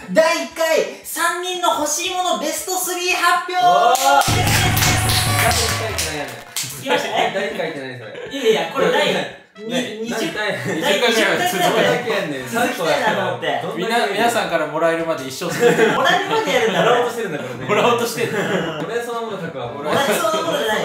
第1回3人の欲しいものベスト3発表おーです第1回って何やねん聞きましたね第1回って何それ。いやいやこれ第何に20第第第20回目だそこだけやんねん続きたいなと思って。どんみんな皆さんからもらえるまで一生続けてもらえるまでやるんだろ もらおうとしてる。んだからねもらおうとしてる。俺そのもの書くわ俺同じそのものじゃな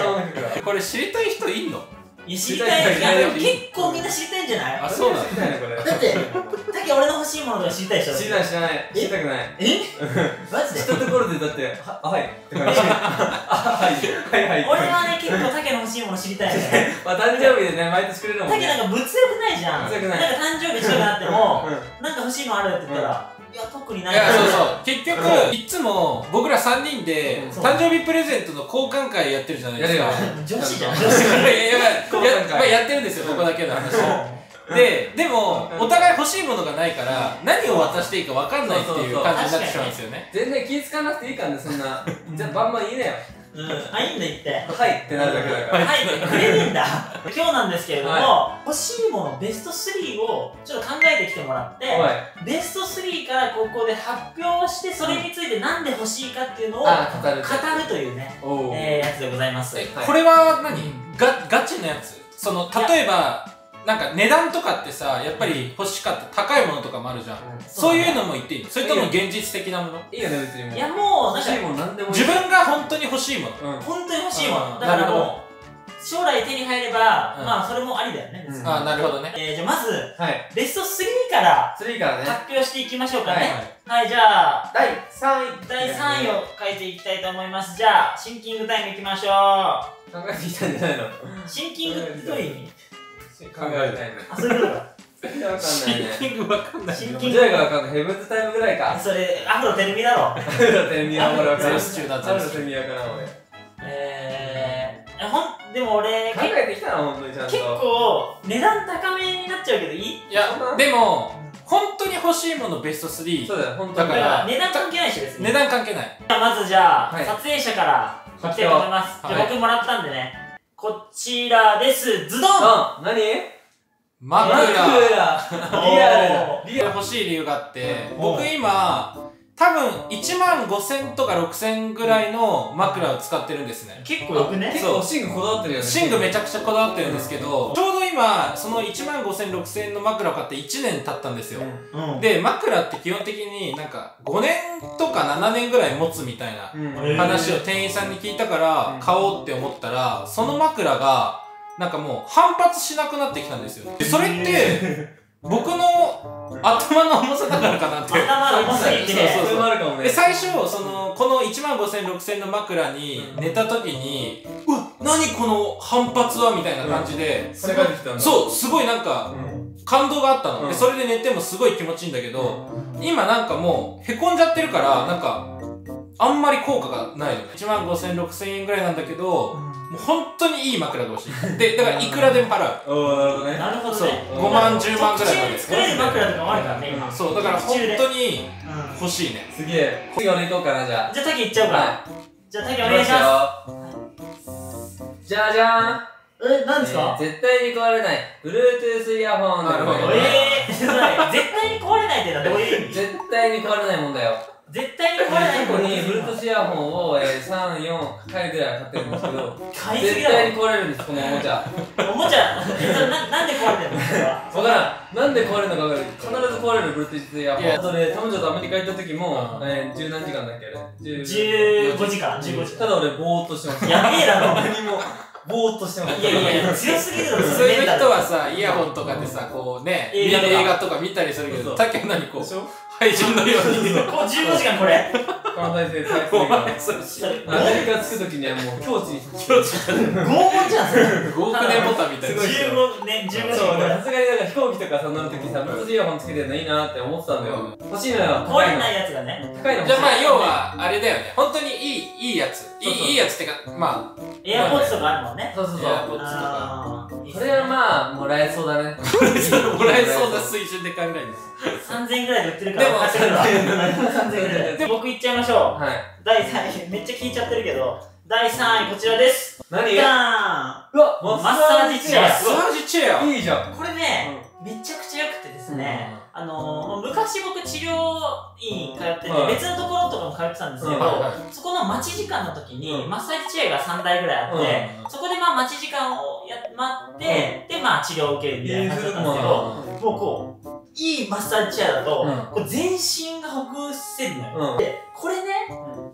いこれ知りたい人いんの？いや知りたいいやでも結構みんな知りたいんじゃない？あそうなの知りたいなこれだってさっき俺の欲しいものとか知りたいでしょ？知りたい知らない。知りたくない。え？マジで？知ったところでだってはあはい。って感じ。あ はいはい。はい俺はね結構タケの欲しいもの知りたいよね。まあ誕生日でね毎年くれるもんね。タケなんか物欲ないじゃん。物欲ない。なんか誕生日近くなってもうん。なんか欲しいのあるって言ったらいや特にない。いやそうそう。結局いつも僕ら3人で誕生日プレゼントの交換会やってるじゃないですか。や女子じゃん。いやいやいや交換会やまあやってるんですよここだけの話ででもお互い欲しいものがないから何を渡していいか分かんないっていう感じになってしまうんですよね。全然気ぃつかなくていいからねそんな。じゃあバンバン言いなようん。あいいんだ言って。はいってなるだけだから。はいってくれるんだ。今日なんですけれども、は欲しいものベスト3をちょっと考えてきてもらっておいベスト3からここで発表してそれについてなんで欲しいかっていうのを語るるというね、えー、やつでございます。えはい。これは何？ガガチのやつ？その例えばなんか値段とかってさやっぱり欲しかった高いものとかもあるじゃん。そういうのも言っていいの？それとも現実的なもの？いいよね別にもう。いやもうなんか欲しいもん何でもいい。自分が本当に欲しいもの。うん。本当に欲しいもうん。のだからなるほもう将来手に入れば、うん。まあそれもありだよね、うん。あなるほどね。えー、じゃあまずはい。ベスト3から次からね。発表していきましょうかはいねはい、じゃあ第3位。第3位を書いていきたいと思います。じゃあシンキングタイムいきましょ考えてきたんじゃないの？シンキングってどういう意味？えたいのあそういうことか。んないねシンキングわかんないシンキング。じゃあがわかんない。ヘブンズタイムぐらいか。それアフロテルミだろ。春の天宮俺わかんないゼロス中だゼロス春の天宮かな俺。えー、えほんでも俺考けえてきたな本当にちゃんと。結構値段高めになっちゃうけどいい？いやでも本当に欲しいものベスト3そうだよ本当に。だから値段関係ないし別に。値段関係ない。じゃあまずじゃあ、はい。撮影者からいきたいと思います、はいじゃあ僕もらったんでねこちらです。ズドン。あ何？枕。枕。リアルだ。リアル欲しい理由があってお僕今多分1万5000とか6000ぐらいの枕を使ってるんですね。結構よくね？結構寝具こだわってるよね。寝具めちゃくちゃこだわってるんですけどちょうど今その1万5000、6000円の枕を買って1年経ったんですよ。うん。で枕って基本的になんか5年とか7年ぐらい持つみたいな話を店員さんに聞いたからうん。買おうって思ったらその枕がなんかもう反発しなくなってきたんですよ。でそれって僕の頭の重さだからかなって。頭が重すぎてそうそうそれもあるかもね。で最初そのこの1万5000、6000の枕に寝た時にうわ何この反発はみたいな感じで、それができたんだ。そうすごいなんかうん。感動があったの、うん。でそれで寝てもすごい気持ちいいんだけど、今なんかもうへこんじゃってるからなんかあんまり効果がないのね。1万5000、6000円ぐらいなんだけど、もう本当にいい枕が欲しいでだからいくらでも払う。おおなるほどね。なるほどそう。ね5万10万ぐらいまで。作れる枕とかもあるからね今。そう。だから本当にうん欲しいね。すげえ。次俺行こうかなじゃあ。じゃあタケいっちゃおうかはじゃあタケお願いしまますじゃじゃーん。すえ何ですか？えー絶対に壊れない。Bluetooth イヤホンなるほど。えー、絶対に壊れないってのはどういう意味絶対に壊れないもんだよ絶対に壊れない過去に Bluetooth イヤホンを、えー、3、4回ぐらい買ってるんですけど買いすぎだろ。絶対に壊れるんですこのおもちゃ。おもちゃえそれななんで壊れてるのそれは？わからんなんで壊れるのかわからん必ず壊れる Bluetooth イヤホン。それ彼女とアメリカ行った時も、うん。えー、10何時間だっけあれ。10 15時間。15時間ただ俺ぼーっとしてましたやべえだろ。何もぼーっとしてましたいやいやいや強すぎるだろそういうメンタル。人はさ、イヤホンとかでさ、こうね、映画とか。映画とか見たりするけど、そうさっきは何こう配信のように。こう15時間これこの体勢体勢おがアメリカ着く時にはもう境地に境地だね。拷問じゃんそれ5億年ボタンみたいな。すごい15年15時そう、さすがになんか飛行機とかさ乗るときさ、ブルートゥースイヤホンつけてるのいいなって思ってたんだよ。欲しいのよ。壊れないやつがね高いの。じゃあまあ、要、は、あれだよね。本当にいい、いいやつ。いい、いいやつってか、まエアポッツとかあるもんねそうそうそう。エアポッツあーこれはまあ、もらえそうだね。あ、もらえそうな水準で考える。3000円ぐらいで売ってるからってくるわ3000円ぐらいで僕いっちゃいましょう。はい。第3位めっちゃ聞いちゃってるけど第3位こちらです。何？ダうわ、マッサージチェア。マッサージチェア。いいじゃん。ーンこれねめちゃくちゃ良くてですねあのー、昔僕治療院通ってて、はい。別のところとかも通ってたんですけど、そこの待ち時間の時に、うん。マッサージチェアが3台ぐらいあって、うん。そこでまあ待ち時間をや待って、でまあ治療を受けるみたいな感じだったんですけど、もうこう、いいマッサージチェアだと、うん。こう全身がほぐせるのよ。うん。で、これね、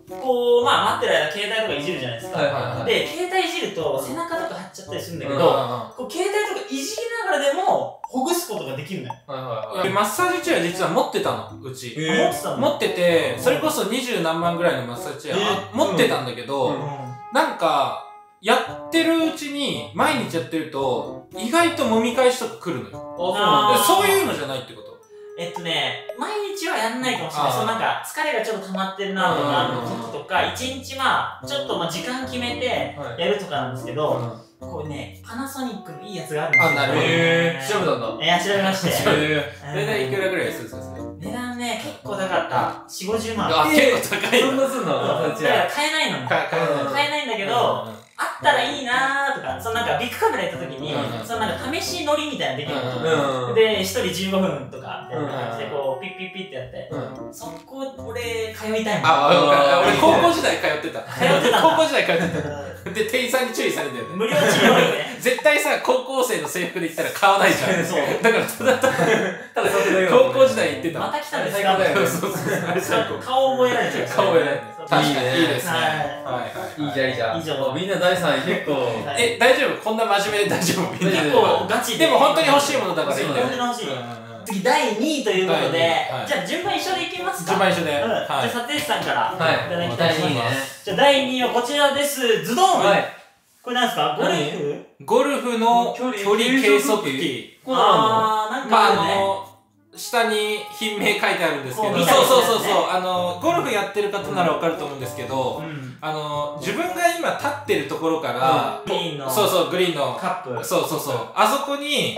こう、まあ待ってる間携帯とかいじるじゃないですか。はいはいはい。で、携帯いじると背中とか張っちゃったりするんだけど、うんこう携帯とかいじりながらでも、ほぐすことができるのよ。はいはいはい。でマッサージチェア実は持ってたのうち。持ってたの？持っててそれこそ二十何万ぐらいのマッサージチェア、持ってたんだけど、うん。なんかやってるうちに毎日やってると意外と揉み返しとか来るのよ。あーでそういうのじゃないってこと。えっとね、毎日はやんないかもしれない。そのなんか、疲れがちょっと溜まってるなとか、ある時とか、一日まあ、ちょっとまあ時間決めてはい。やるとかなんですけど、こうね、パナソニックのいいやつがあるんですよ。あなるほどへー。調べたんだ。いや、調べまして。へ大体いくらぐらいするんですかそれ？値段ね、結構高かった。4、50万。あ、えー結構高いそんなすんのうん。だから買えないのに。か買えない買えないんだけど、あったらいいなーとか、そのなんかビッグカメラ行った時に、うんそのなんか試し乗りみたいなのできるで、一人15分とか、みたいな感じでうんこう、ピッピッピッってやって、うんそこ、俺、通いたいもん。あ。俺うん高校時代通ってた。通ってたんだ高校時代通ってた。で、店員さんに注意されたよね。無料治療院ね。絶対さ、高校生の制服で行ったら買わないじゃん。そう。だから、ただただ、ただ高校時代行ってた。また来たんですかそうそうそう。顔覚えられちゃう。顔覚えられ確かにいいねいいですね。はいはいはい。いいじゃんいいじゃん以上あみんな第3位結構はいえ、大丈夫？こんな真面目で大丈夫みんな。結構ガチで。でも本当に欲しいものだからいいんだよね。本当に欲しい次、第2位ということで、じゃあ順番一緒でいきますか。順番一緒で。うん。じゃあ、はい。撮影師さんから、はいいただきたいと思いま第す。じゃあ、第2位はこちらです。ズドンはいこれなんですか？ゴルフ？ゴルフの距距離離計測器。こあー、なんまあ、あ。の、下に品名書いてあるんですけど、そうそうそうそう、あの、ゴルフやってる方ならわかると思うんですけど、うん。あの、自分が今立ってるところから、グリーンのそうそう、グリーンの、カップ。そうそうそう、あそこに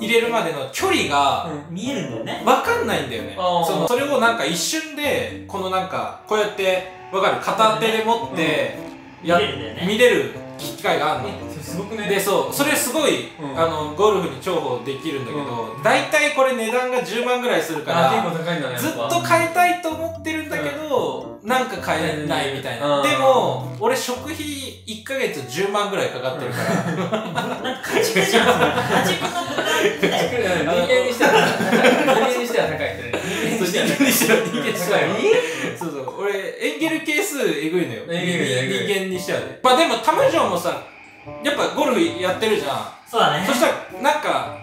入れるまでの距離が、見えるんだよね。わかんないんだよね。その、それをなんか一瞬で、このなんか、こうやって、わかる？片手で持って、ね。見れる機会があるの。えすごくねで、そう、それすごい、うん。あの、ゴルフに重宝できるんだけど、大体これ値段が10万ぐらいするかあ結ら、構高いんだねやずっぱと買いたいと思ってるんだけど、なんか買えないみたいな。うん。でも、俺食費1ヶ月10万ぐらいかかってるから、なんか家畜じゃん。家畜の豚みたい人間にしては高い。人間にしては高い人間にしてい人間にしては人間にしては高いそうそう、俺、エンゲル係数えぐいのよ。えぐい人間にしてはね。まあでも、玉城もさ、やっぱゴルフやってるじゃん。そうだね。そしたら、なんか、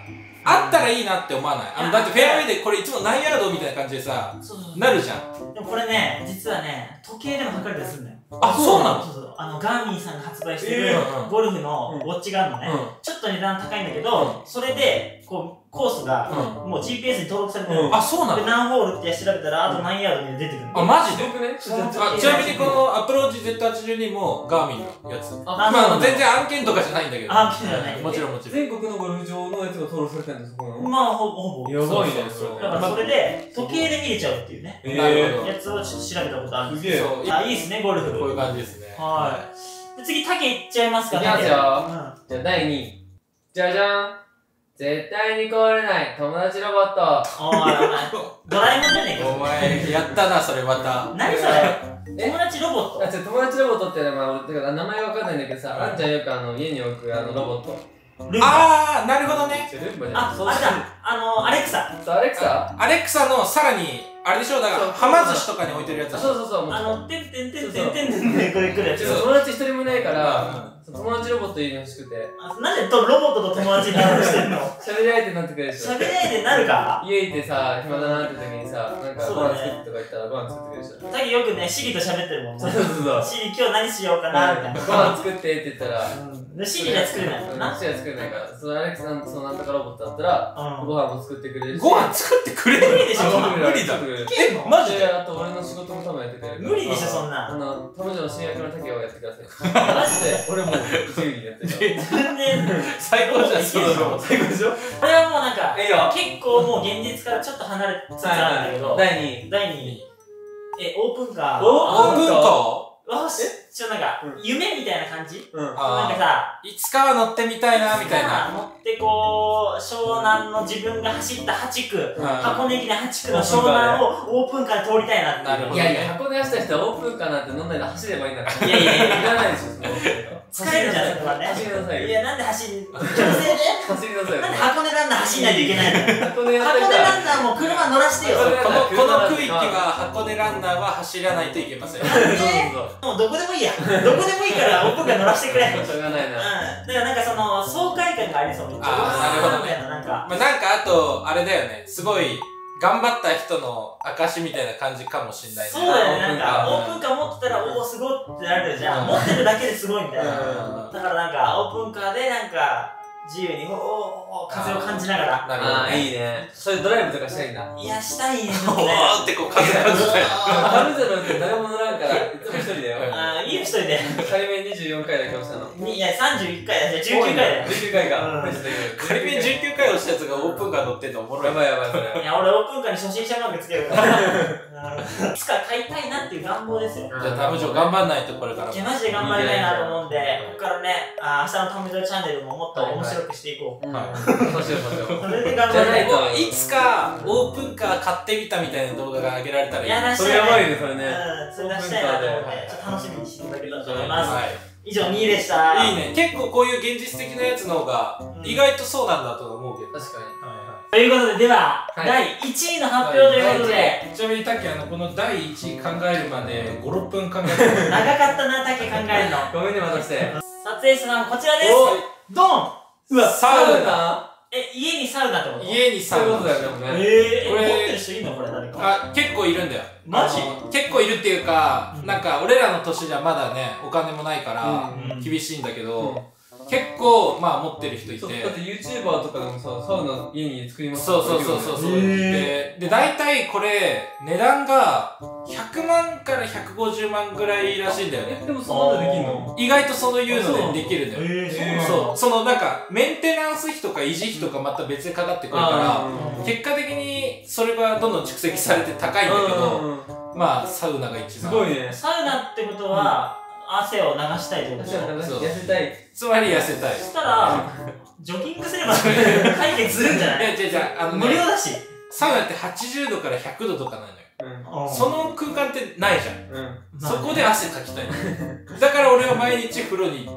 あったらいいなって思わない？あの、だってフェアウェイでこれいつも何ヤードみたいな感じでさ、そうそうそうなるじゃん。でもこれね、実はね、時計でも測れたりするんだよ。あ、そうなの？そうそう。あの、ガーミンさんが発売してるゴルフのウォッチがあるのね。うんちょっと値段高いんだけど、それで、こう、コースが、うもう GPS に登録されてるの。あ、そうなで、の何ホールって調べたら、あと何ヤードに出てくるの。あ、マジで？すごくねあちなみにこのアプローチ Z82 もガーミンのやつ。あまあ、全然案件とかじゃないんだけど。あ案件じゃないもちろんもちろん。全国のゴルフ場のやつが登録されてるんだそこなのまあ、ほぼ、ほぼ。やばいねそうそうそうだからそれで、時計で見れちゃうっていうね。えなるほどやつをちょっと調べたことあるんですけど。あ、いいですね、ゴルフ。こういう感じですね。はい。で、次、竹いっちゃいますかいきますよ。じゃあ第2位じゃじゃん絶対に壊れない友達ロボットお前、ドラえもんじゃねえか。お前、やったな、それまた。何それ？え？友達ロボット？友達ロボットって、まあ、俺だから名前わかんないんだけどさ、うんあんちゃんよくあの、家に置くあのロボット。ルンバあー、なるほどね。あ、あれだ、あの、アレクサ。アレクサ？アレクサのさらに、あれでしょ？だから、はま寿司とかに置いてるやつそうそうそう、もうあの、てんてんてんてんてんてんてんこれ来るやつちょっと友達一人もいないから、友達ロボット家に欲しくて、あなんでとロボットと友達になろうとしてんの喋り相手になってくれるでしょ。喋れないでなるか家いてさ、暇だなって時にさ、なんかそうだねご飯作ってとか言ったらご飯作ってくれるでしょ。さっきよくね、シリと喋ってるもんそうね。そうそう。シリ今日何しようかな、みたいな。ご飯作ってって言ったら、うんでシリじゃ作れないもんな。シリは作れないから、そのアレクサのそのなんとかロボットだったら、うん。ご飯も作ってくれるし。ご飯作ってくれる無理でしょ作ってくれる無理だ作ってくれるけんのマジでで、あと俺の仕事も多分やってくれるから。無理でしょ、そんあな。の、彼女の新役の竹をやってください。マジで？俺もう自由にやってるから。全然。最高じゃん、そのロボット最高でしょ？これはもうなんか、結構もう現実からちょっと離れつつあるんだけど、第2位。第2位。え、オープンカー。おオープンカー？よしちょっとなんかうん夢みたいな感じ？うん。なんあかさーいつかは乗ってみたいなみたいな乗ってこう湘南の自分が走った8区うん箱根駅伝8区の湘南をオープンカーで通りたいなっていうなるほどいやいや、箱根走った人はオープンかなって飲んないで走ればいいんだから。いやいやいやいらないでしょ、そのオープンカー疲れるじゃんそこはね走りなさいよ。いやなんで走り強制で走りなさいよ。なんで箱根ランナー走んないといけないの箱根ランナーも車乗らしてよこのこの区域車は箱根ランナーは走らないといけませんなんでそうそうもうどこでもいいやどこでもいいからオープンカー乗らせてくれ。しょうがないな。だからなんかその爽快感がありそう。めっちゃあーなるほどね。ななんか。まあ、なんかあとあれだよね。すごい頑張った人の証みたいな感じかもしんないね。そうだよね。なんかオープンカー持ってたらおおすごいってなるじゃん。持ってるだけですごいみたいな。うん。だからなんかオープンカーでなんか自由におーお風を感じながら。なるほどああ、ねいいね。そういうドライブとかしたいんだ。いやしたいね。おーってこう風感じたい。軽井沢なんて誰も乗らんから、いつも一人だよ。あーいいよ一人で仮面24回だけ押したの。にいや31回だ。じゃあ19回だよ。19回か。うん。仮面19回押したやつがオープンカー乗ってんのおもろい。やばいやばい、それ。いや俺オープンカーに初心者マークつけるから。うんいつか買いたいなっていう願望ですよ。じゃあタムジョ頑張んないとこれからも。いやマジで頑張りたいなと思うんでここからねあー明日のタムジョチャンネルももっと面白くしていこう。うん。はい。そうしよう、そうしよう。それで頑張りたいいつかオープンカー買ってみたみたいな動画が上げられたらいい。やらしそれやばいね、それね。うん、それ出したいなと思って、ちょっと楽しみにしてだけたらと思います。は以上、2位でした。い、いいね結構こういう現実的なやつの方がうん意外とそうなんだとは思うけど、確かということで、では、はい第1位の発表ということで、ちなみにタキあのこの第1位考えるまで56分考えて長かったな、竹考えるの。に。ごめんね、待たせて。撮影したのはこちらです。おドンうわ、サウナナえ、家にサウナってこと？家にサウナそういうことだよね、ね。えー、これえ持ってる人いるのこれ誰か？あ結構いるんだよ。マジ？結構いるっていうか、うん。なんか俺らの年じゃまだねお金もないからうん。厳しいんだけど、うん結構まあ持ってる人いて。そうだって YouTuber とかでもさ、サウナ家に作りますそうそうそうそう。そう、へでで大体これ値段が100万から150万ぐらいらしいんだよね。え、でもそんなのできんの？意外とそういうのでできるんだよ。えー、そうそう。そのなんかメンテナンス費とか維持費とかまた別でかかってくるから、結果的にそれがどんどん蓄積されて高いんだけど、まあサウナが一番。すごいね。サウナってことは、汗を流したいってことでしょ痩せたい。つまり痩せたいそしたら、ジョギングすれば解決するんじゃない？いや違う違うあのね無料だし。サウナって80度から100度とかなのようん。その空間ってないじゃんうん。そこで汗かきたいのだから俺は毎日風呂に誘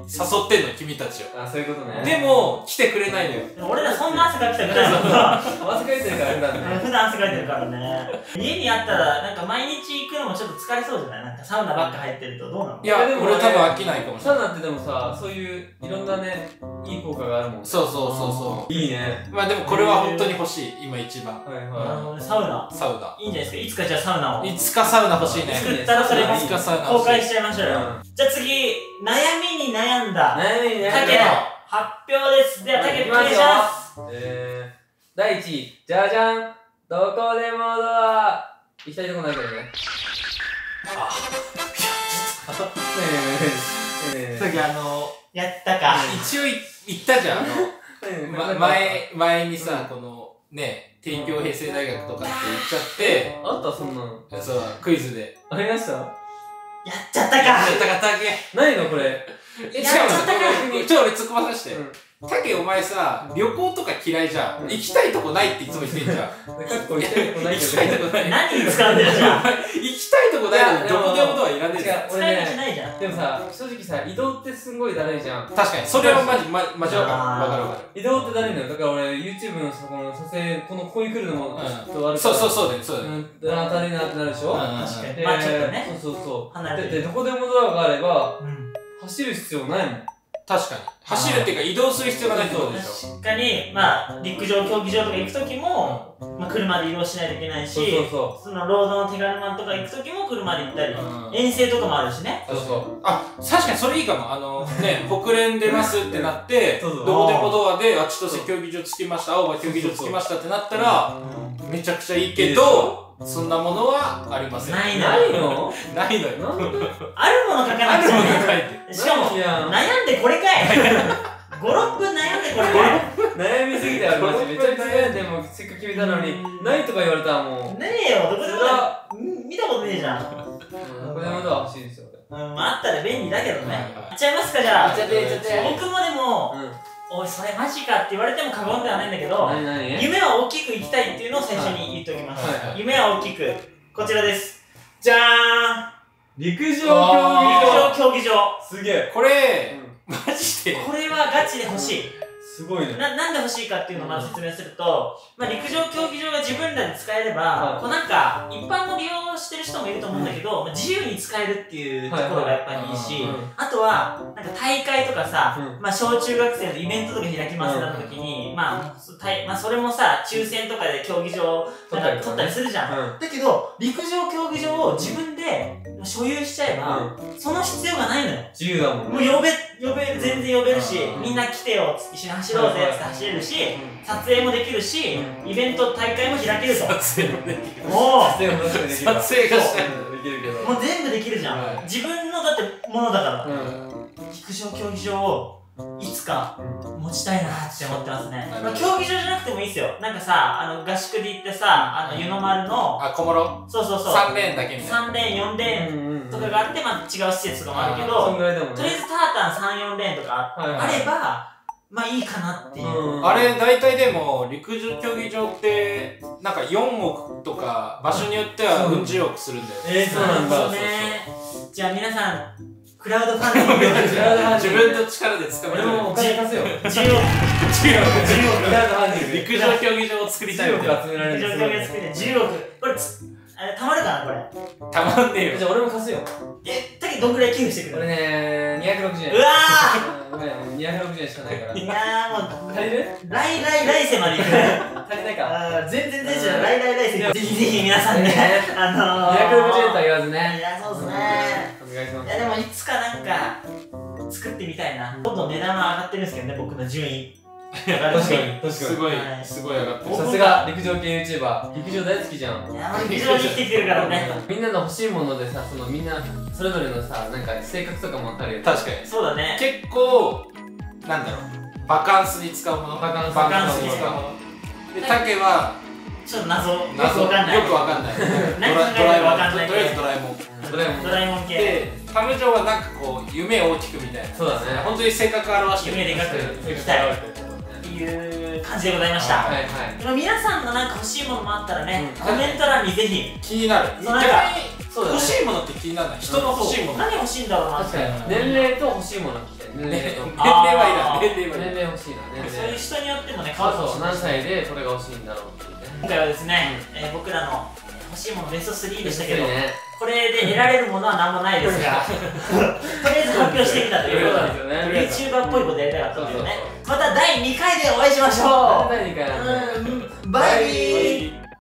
ってんの君たちをあ、そういうことね。でも来てくれないのよ俺らそんな汗かきたくないもんな。汗かいてるから、普段ね。普段汗かいてるからね。家にあったら、なんか毎日行くのもちょっと疲れそうじゃない？なんかサウナばっか入ってるとどうなの？いやでもね俺多分飽きないかもしれないサウナってでもさ、そういういろんなね、いい効果があるもん。そうそうそうそいいね。うまあでもこれは本当に欲しい今一番はいはほどね、サウナ。サウナいいんじゃないですか？いつかじゃあサウナを。いつかサウナ欲しいね。作ったらそれも公開しちゃいましょうい。よ。じゃあ次、悩みに悩んだ。悩みに悩竹の発表です。では竹お願いします。えー、第1位、じゃじゃん。どこでもドア。行きたいとこないけどね。ねえねえねえねえさっきあのやったか。一応い言ったじゃん。あの前、前にさ、この、ね、帝京平成大学とかって言っちゃって、あったそんなの。そう、クイズで。ありました？やっちゃったか。やったか、たけ？ないのこれ。え、違うやっちゃったかのちょ、俺突っ込まさせてうん。たけ、お前さ、旅行とか嫌いじゃん。行きたいとこないっていつも言ってんじゃん。かっこ行きたいとこない行き。たいとこない。何に使うんだよ、じゃあ。行きたいとこないのに、どこでもドアいらねえじゃん。違う、使い道俺ね。ないじゃん。でもさ、正直さ、移動ってすんごいだるいじゃん。確かに、それはマジ、ま、マジわかる。わかるわか移動ってだるいの？よ。だから俺、YouTube のさ、この撮影、このここに来るのもうんちょっと悪る。そうそうそうだよ、そうだよ。うだるいなってなるでしょ？うん確かに。でまあちょっとね。そうそうそう。離れてるで、でどこでもドアがあれば、うん。走る必要ないもん。確かに。走るっていうか移動する必要がないってことでしょ。確かに、まあ、陸上競技場とか行くときも、まあ、車で移動しないといけないし、そうそうそそのロードの手軽マンとか行くときも車で行ったり、うん遠征とかもあるしね。う。そうそう。あ、確かにそれいいかも。あの、ね、北連出ますってなって、そうそうどこでもドアで、あっちとせ競技場着きました、青葉競技場着きましたってなったら、めちゃくちゃいいけど、そんなものはありません。ないないの ないのよ。あるもの書かあるもなくちゃね。の書いて。しかも、悩んでこれかい !5、6分悩んでこれか悩みすぎたよ、マジ。めちゃくちゃ悩んで、もうせっかく決めたのに、ないとか言われたらもいねえよ、どこう。でも見たことねえじゃん。うんこれもドア欲しいですよ、俺。うん、まああったら便利だけどね。いっちゃいますか、じゃあいっち。ゃっていっちゃって僕もでも、うんおい、それマジかって言われても過言ではないんだけど、何何夢は大きく生きたいっていうのを最初に言っておきます。はいはい夢は大きく。こちらです。じゃーん陸上競陸あ上競技場。すげえこれ、マジでこれはガチで欲しい。すごいね。ななんで欲しいかっていうのをまず説明すると、まあ、陸上競技場が自分らで使えれば、はいこうなんか一般の利用してる人もいると思うんだけど、まあ、自由に使えるっていうところがやっぱりいいし、あとはなんか大会とかさ、うん。まあ、小中学生のイベントとか開きますなった時に、まあそたいまあ、それもさ抽選とかで競技場なんか取ったりするじゃん、うん。だけど陸上競技場を自分で所有しちゃえば、その必要がないのよ。自由だもんもう呼べ、呼べる、全然呼べるしう、んみんな来てよ、一緒に走ろうぜって走れるし、撮影もできるし、イベント、大会も開けると。撮影もできる。も撮影もできるわ撮影がしたい。うんできるけどう、もう全部できるじゃはいん。自分のだってものだから。うん陸上競技場をいつか持ちたいなって思ってますね。まあ、競技場じゃなくてもいいですよ。なんかさ、あの合宿で行ってさ、あの湯の丸の、あ、小諸？そうそうそう、3レーンだけみたいな。3レーン、4レーンとかがあって、まあ違う施設とかもあるけど、ねとりあえずタータン3、4レーンとかはいはいあれば、まあいいかなっていう。うんあれ、大体でも、陸上競技場って、なんか4億とか、場所によってはうん十億するんだよね。えーそうなんだるほどね。じゃあ皆さん、クラウドファンディング クラウドファンディング自分の力で掴める。俺もお金貸すよ10億、10億。クラウドファンディング陸上競技場を作りたいみたいな。10億集められる陸上競技作って10億。これつ、あれ、たまるかなこれ。たまんねえよ。じゃあ俺も貸すよえ、どどんぐらい寄付してく俺れるね260円。うわごめん260円しかないから。ーいやーもう、足りる？来来来世まで行く。足りないか？全然全然来来来世。ぜひぜひ皆さんね、あのー、260円とは言わずね。いや、そうですね。お願いします。いやでもいつかなんか作ってみたいな。どんどん値段は上がってるんですけどね、僕の順位。上がる確かに。確かに。すごいは、いすごい上がってる。さすが陸上系 YouTuber 陸上大好きじゃんいや、まあ陸上に生きてきてるからね。みんなの欲しいものでさそのみんなそれぞれのさなんか性格とかも分かるよ確かに。そうだね。結構、なんだろう、バカンスに使うもの。バカンスバカンスに使うもの。で、タケは、ちょっと謎、よく謎わかんない。よくわかんない。何ドラ考えてるかわかんないとりあえずドラえもん。どれもドラえもん系。で、タムジョはなんかこう、夢大きくみたいな。そうだね本当に性格表してる。夢でかくいきたいっていう感じでございました。はいはいでも皆さんのなんか欲しいものもあったらね、うんコメント欄にぜひ。気になる。逆そうなんかに、そうだね。欲しいものって気にならない？人の欲しいもの。何欲しいんだろうなって。確かに。年齢と欲しいもの聞きたい。年齢。と年齢はいらん。年齢はい年らん。齢欲しいな年そういう齢人によってもね、変そうわるそう何歳でそれが欲しいんだろうっていうね。今回はですね、えー僕らの欲しいものベスト3でしたけど、ね。これで得られるものは何もないですが、とりあえず発表してきたという。ことで、そうなんですよね。YouTuber っぽいことやりたかったんだよね。そうそう。また第2回でお会いしましょう。うん。バイビー